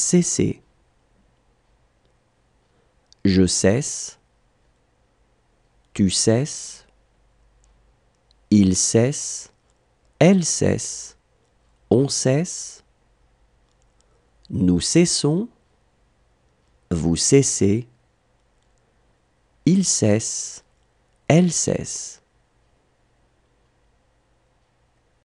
cesser. Je cesse, tu cesses, il cesse, elle cesse, on cesse, nous cessons, vous cessez, il cesse, elle cesse.